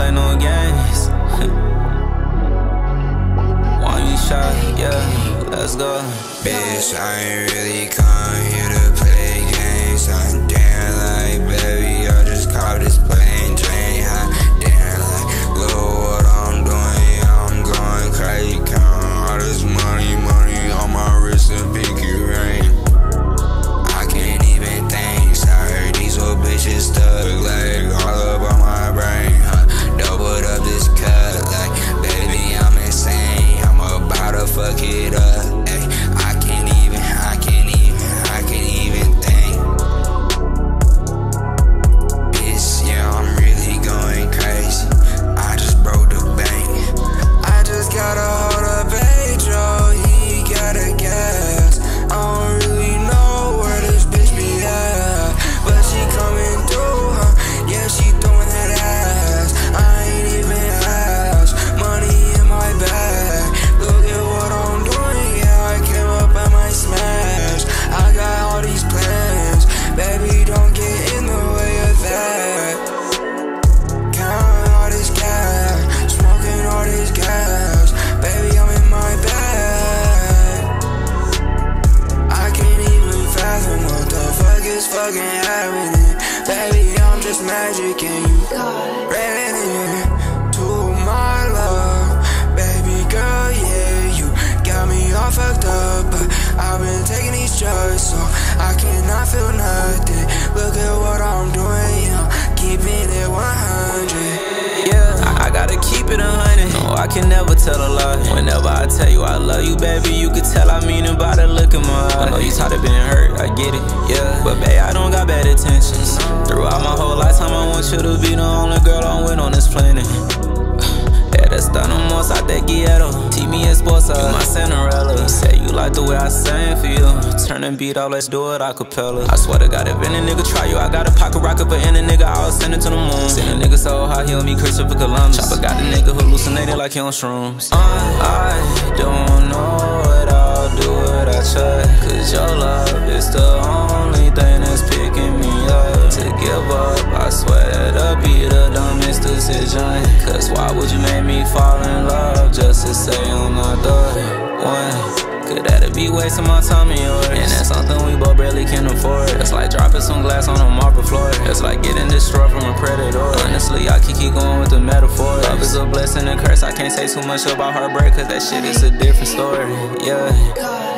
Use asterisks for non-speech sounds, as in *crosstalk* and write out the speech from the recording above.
play no games. *laughs* One shot, yeah, let's go. Bitch, I ain't really come here to play games. I'm fucking happening. Baby, I'm just magic and you ran into my love. Baby girl, yeah, you got me all fucked up. But I've been taking these drugs, so I cannot feel nothing. Look at what I'm doing, yeah. Keeping it 100. Yeah, I, I gotta keep it a hundred. No, I can never tell a lie. Whenever I tell you I love you, baby, you can tell I mean it by the look in my eye. I know you tired of being hurt, I get it, yeah. But babe, intentions. Throughout my whole lifetime, I want you to be the only girl I'm with on this planet. *sighs* Yeah, estamos out that ghetto. Teach me esposa, you my Cinderella. Say you like the way I sing for you. Turn and beat off, let's do it a cappella. I swear to God, if any nigga try you, I got a pocket rocket for any nigga. I'll send it to the moon. Send a nigga so high, he'll meet Christopher Columbus. Chopper got a nigga hallucinating like he on shrooms. Uh, I don't know make me fall in love just to say I'm not the one? Could that be wasting my time and yours? And that's something we both barely can afford. It's like dropping some glass on a marble floor. It's like getting destroyed from a predator. Honestly, I can keep going with the metaphor. Love is a blessing and curse. I can't say too much about heartbreak, cause that shit is a different story. Yeah.